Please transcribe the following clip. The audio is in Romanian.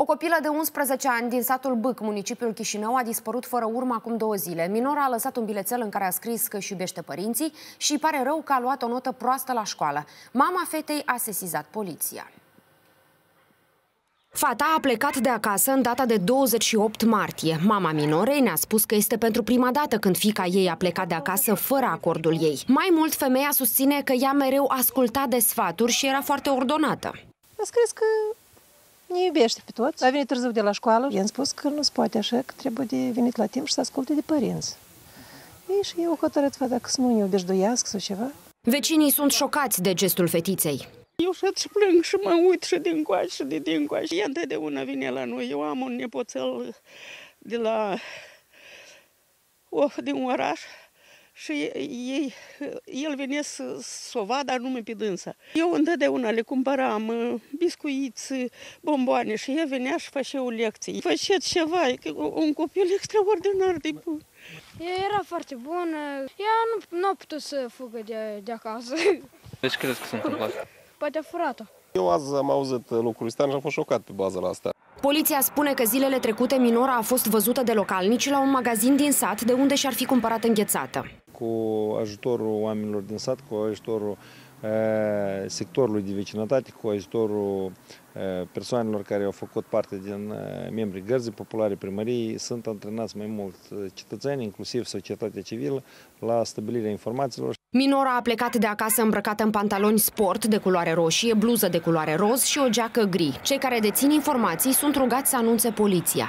O copilă de 11 ani din satul Bâc, municipiul Chișinău, a dispărut fără urmă acum două zile. Minora a lăsat un bilețel în care a scris că își iubește părinții și îi pare rău că a luat o notă proastă la școală. Mama fetei a sesizat poliția. Fata a plecat de acasă în data de 28 martie. Mama minorei ne-a spus că este pentru prima dată când fica ei a plecat de acasă fără acordul ei. Mai mult, femeia susține că ea mereu asculta de sfaturi și era foarte ordonată. A scris că ne iubește pe toți. A venit târziu de la școală. I-am spus că nu se poate așa, că trebuie de venit la timp și să asculte de părinți. Ei, și eu hotărât fata că să nu ne obișnuiască sau ceva. Vecinii sunt șocați de gestul fetiței. Eu și și plâng și mă uit și din coace și de din coace. Ea întotdeauna vine la noi. Eu am un nepoțel de la oh, din oraș și ei, el venea să, să o vadă anume pe dânsa. Eu întotdeauna le cumpăram uh, biscuiți, bomboane și ea venea și făcea o lecție. Făcea ceva, un copil extraordinar de bun. Ea era foarte bună, ea nu, nu a putut să fugă de, de acasă. Deci crezi că s-a întâmplat? Poate a furat-o. Eu azi am auzit lucrul ăsta și am fost șocat pe baza la asta. Poliția spune că zilele trecute minora a fost văzută de localnici la un magazin din sat de unde și-ar fi cumpărat înghețată cu ajutorul oamenilor din sat, cu ajutorul sectorului de vecinătate, cu ajutorul persoanelor care au făcut parte din membrii gărzii populare primăriei, sunt antrenați mai mult cetățeni, inclusiv societatea civilă, la stabilirea informațiilor. Minora a plecat de acasă îmbrăcată în pantaloni sport de culoare roșie, bluză de culoare roz și o geacă gri. Cei care dețin informații sunt rugați să anunțe poliția.